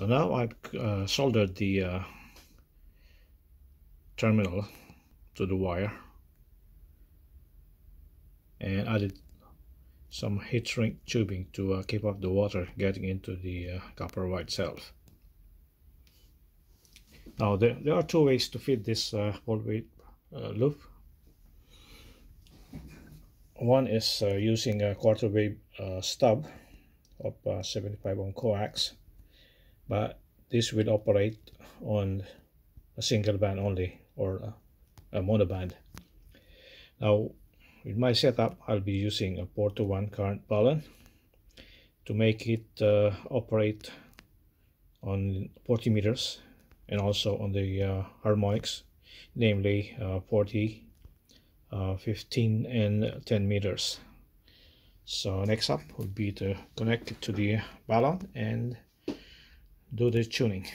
so now I've uh, soldered the uh, terminal to the wire and added some heat shrink tubing to uh, keep up the water getting into the uh, copper wire itself. Now there, there are two ways to fit this uh, weight uh, loop. One is uh, using a quarter wave stub of 75 ohm coax but this will operate on a single band only or a, a monoband. Now with my setup I'll be using a 4 to 1 current balun to make it uh, operate on 40 meters and also on the uh, harmonics namely uh, 40 uh, 15 and 10 meters so next up would be to connect it to the balun and do the tuning